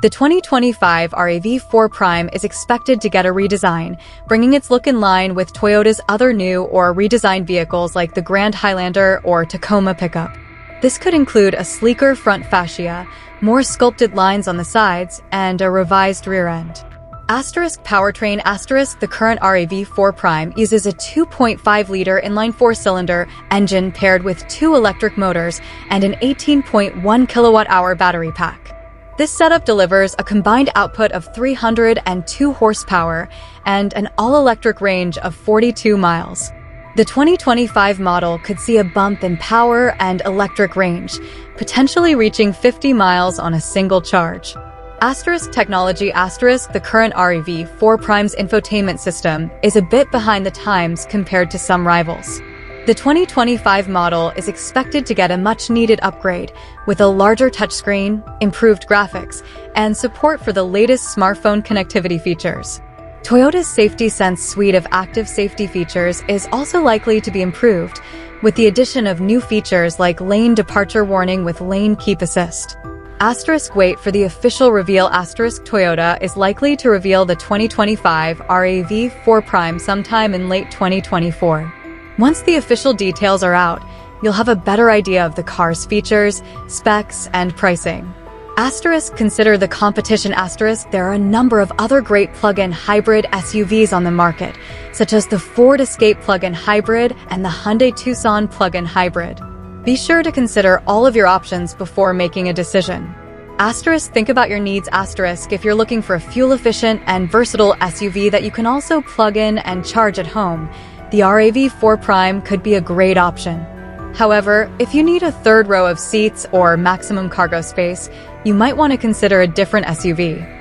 The 2025 RAV4 Prime is expected to get a redesign, bringing its look in line with Toyota's other new or redesigned vehicles like the Grand Highlander or Tacoma pickup. This could include a sleeker front fascia, more sculpted lines on the sides, and a revised rear end. Asterisk powertrain asterisk the current RAV4 Prime uses a 2.5-liter inline four-cylinder engine paired with two electric motors and an 18.1 kilowatt-hour battery pack. This setup delivers a combined output of 302 horsepower and an all-electric range of 42 miles. The 2025 model could see a bump in power and electric range, potentially reaching 50 miles on a single charge. Asterisk Technology Asterisk the current RAV 4 Prime's infotainment system is a bit behind the times compared to some rivals. The 2025 model is expected to get a much-needed upgrade with a larger touchscreen, improved graphics, and support for the latest smartphone connectivity features. Toyota's Safety Sense suite of active safety features is also likely to be improved, with the addition of new features like lane departure warning with lane keep assist. Asterisk wait for the official reveal asterisk Toyota is likely to reveal the 2025 RAV4 Prime sometime in late 2024. Once the official details are out, you'll have a better idea of the car's features, specs, and pricing. Asterisk consider the competition asterisk there are a number of other great plug-in hybrid SUVs on the market, such as the Ford Escape plug-in hybrid and the Hyundai Tucson plug-in hybrid. Be sure to consider all of your options before making a decision. Asterisk think about your needs asterisk if you're looking for a fuel-efficient and versatile SUV that you can also plug in and charge at home the RAV4 Prime could be a great option. However, if you need a third row of seats or maximum cargo space, you might want to consider a different SUV.